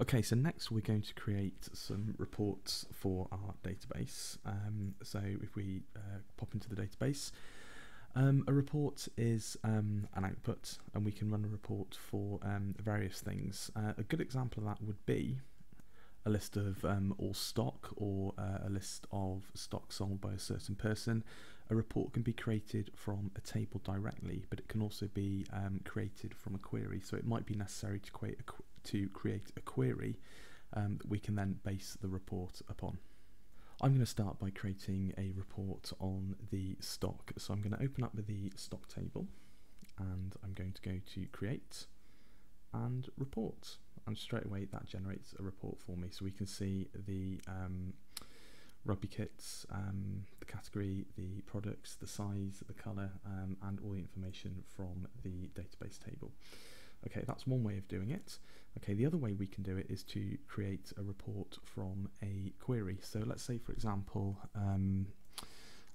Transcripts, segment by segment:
Okay, so next we're going to create some reports for our database. Um, so if we uh, pop into the database, um, a report is um, an output and we can run a report for um, various things. Uh, a good example of that would be a list of um, all stock or uh, a list of stock sold by a certain person. A report can be created from a table directly, but it can also be um, created from a query. So it might be necessary to create a, to create a query um, that we can then base the report upon. I'm going to start by creating a report on the stock. So I'm going to open up the stock table and I'm going to go to create and report and straight away that generates a report for me so we can see the um, rugby kits, um, the category, the products, the size, the colour um, and all the information from the database table. Okay, that's one way of doing it. Okay, the other way we can do it is to create a report from a query. So let's say, for example, um,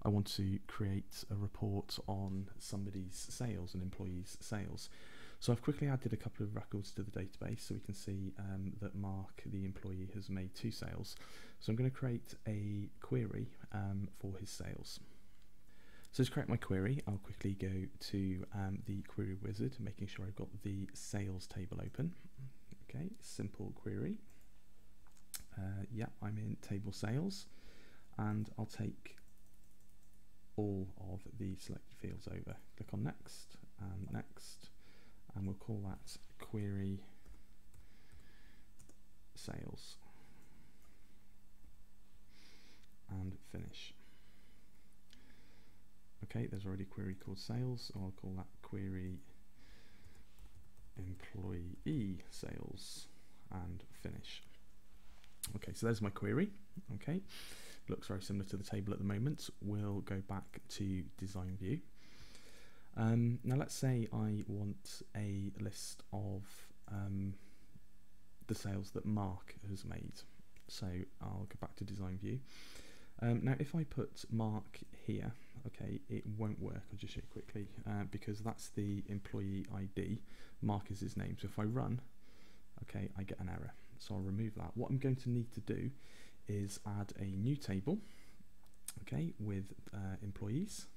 I want to create a report on somebody's sales, an employee's sales. So I've quickly added a couple of records to the database so we can see um, that Mark, the employee, has made two sales. So I'm going to create a query um, for his sales. So to create my query, I'll quickly go to um, the query wizard, making sure I've got the sales table open. Okay, simple query. Uh, yeah, I'm in table sales, and I'll take all of the selected fields over. Click on next, and next, and we'll call that query sales and finish. Okay, there's already a query called sales, so I'll call that query employee sales and finish. Okay, so there's my query. Okay, looks very similar to the table at the moment. We'll go back to design view um, now let's say I want a list of um, the sales that Mark has made. So I'll go back to design view. Um, now if I put Mark here, okay, it won't work. I'll just show you quickly uh, because that's the employee ID. Mark is his name. So if I run, okay, I get an error. So I'll remove that. What I'm going to need to do is add a new table, okay, with uh, employees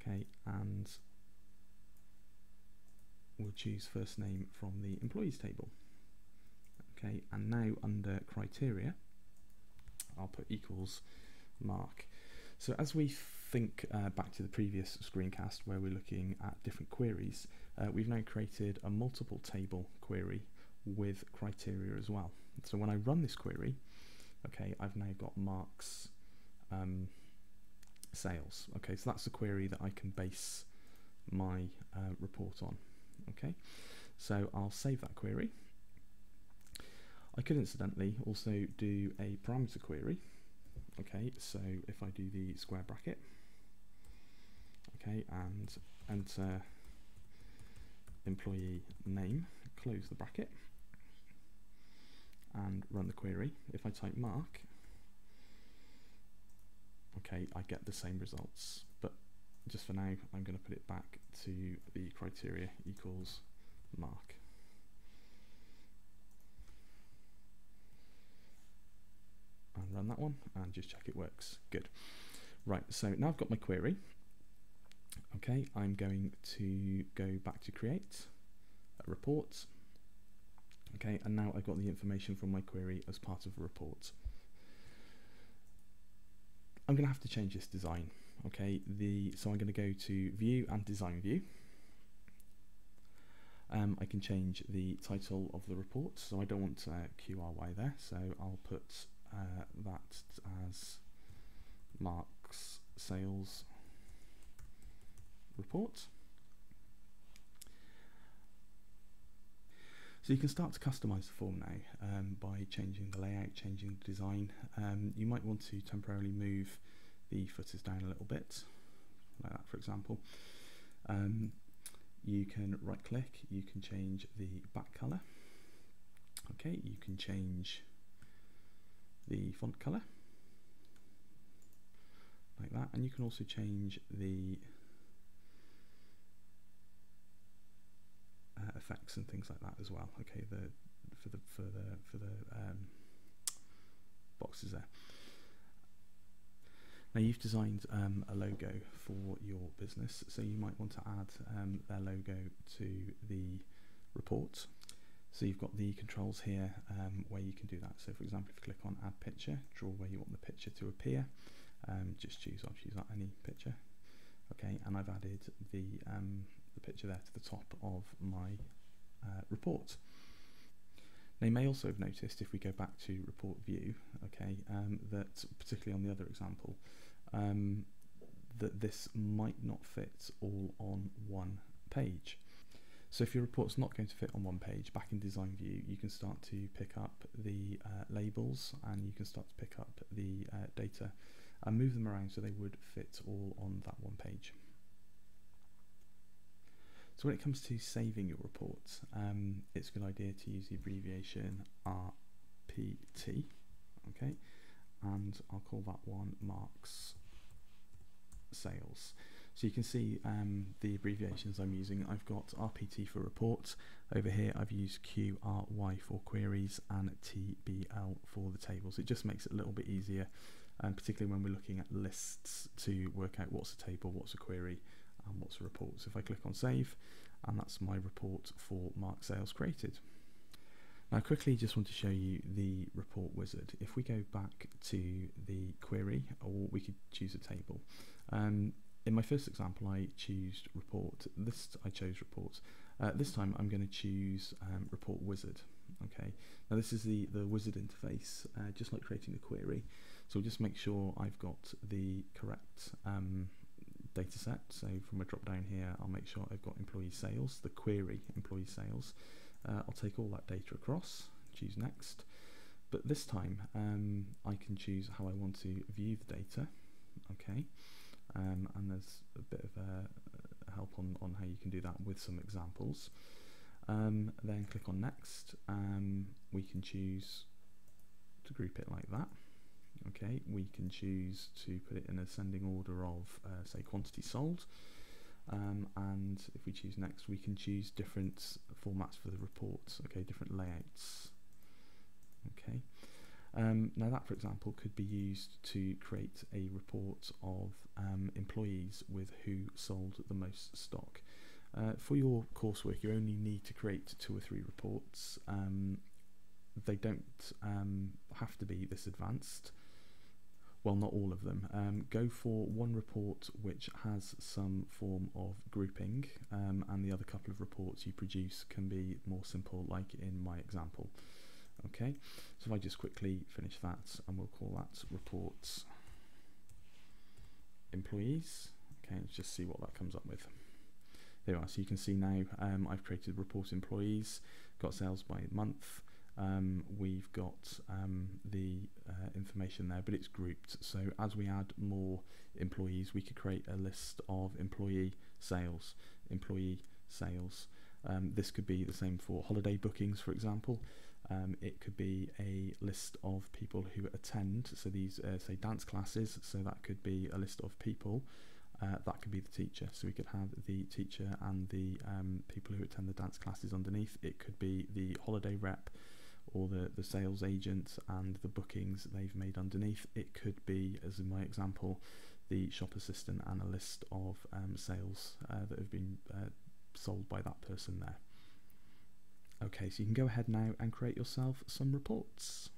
okay and we'll choose first name from the employees table okay and now under criteria I'll put equals mark so as we think uh, back to the previous screencast where we're looking at different queries uh, we've now created a multiple table query with criteria as well so when I run this query okay I've now got marks um, sales. Okay, so that's a query that I can base my uh, report on. Okay, so I'll save that query. I could incidentally also do a parameter query. Okay, so if I do the square bracket, okay, and enter employee name, close the bracket, and run the query. If I type mark, okay, I get the same results. But just for now, I'm going to put it back to the criteria equals mark. That one and just check it works. Good. Right, so now I've got my query. Okay, I'm going to go back to create, a report. Okay, and now I've got the information from my query as part of a report. I'm going to have to change this design. Okay, the so I'm going to go to View and Design View. Um, I can change the title of the report, so I don't want uh, QRY there, so I'll put uh, that as Mark's Sales Report. So you can start to customize the form now um, by changing the layout, changing the design. Um, you might want to temporarily move the footers down a little bit, like that for example. Um, you can right click, you can change the back color. Okay, you can change the font color like that. And you can also change the uh, effects and things like that as well. Okay the for the for the for the um, boxes there. Now you've designed um, a logo for your business so you might want to add um, their logo to the report. So you've got the controls here um, where you can do that. So for example, if you click on add picture, draw where you want the picture to appear. Um, just choose, I'll choose any picture. Okay, and I've added the, um, the picture there to the top of my uh, report. Now you may also have noticed if we go back to report view, okay, um, that particularly on the other example, um, that this might not fit all on one page. So if your report's not going to fit on one page, back in design view, you can start to pick up the uh, labels and you can start to pick up the uh, data and move them around so they would fit all on that one page. So when it comes to saving your reports, um, it's a good idea to use the abbreviation RPT, okay, and I'll call that one marks sales. So you can see um, the abbreviations I'm using. I've got RPT for reports. Over here I've used QRY for queries and TBL for the tables. It just makes it a little bit easier, um, particularly when we're looking at lists to work out what's a table, what's a query, and what's a report. So if I click on save, and that's my report for Mark Sales created. Now quickly just want to show you the report wizard. If we go back to the query, or we could choose a table. Um, in my first example, I choose report. This I chose report. Uh, this time I'm going to choose um, report wizard. Okay. Now this is the the wizard interface, uh, just like creating a query. So just make sure I've got the correct um, data set. So from a drop down here, I'll make sure I've got employee sales, the query employee sales. Uh, I'll take all that data across, choose next. But this time um, I can choose how I want to view the data. Okay, um, and there's a bit of a help on, on how you can do that with some examples. Um, then click on next. Um, we can choose to group it like that. Okay we can choose to put it in ascending order of uh, say quantity sold. Um, and if we choose next we can choose different formats for the reports. Okay different layouts. Okay um, now that for example could be used to create a report of um, employees with who sold the most stock uh, for your coursework you only need to create two or three reports um, they don't um, have to be this advanced well, not all of them. Um, go for one report which has some form of grouping, um, and the other couple of reports you produce can be more simple, like in my example. Okay, so if I just quickly finish that, and we'll call that reports employees. Okay, let's just see what that comes up with. There we are. So you can see now um, I've created report employees, got sales by month, um, we've got um, the uh, information there, but it's grouped. So as we add more employees, we could create a list of employee sales, employee sales. Um, this could be the same for holiday bookings, for example. Um, it could be a list of people who attend, so these uh, say dance classes, so that could be a list of people. Uh, that could be the teacher, so we could have the teacher and the um, people who attend the dance classes underneath. It could be the holiday rep, or the, the sales agent and the bookings they've made underneath. It could be, as in my example, the shop assistant and a list of um, sales uh, that have been uh, sold by that person there. Okay, so you can go ahead now and create yourself some reports.